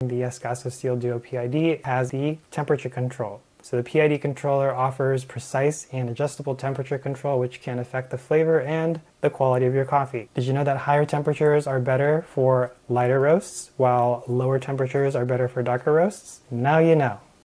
The Ascaso Steel Duo PID has the temperature control. So the PID controller offers precise and adjustable temperature control which can affect the flavor and the quality of your coffee. Did you know that higher temperatures are better for lighter roasts while lower temperatures are better for darker roasts? Now you know.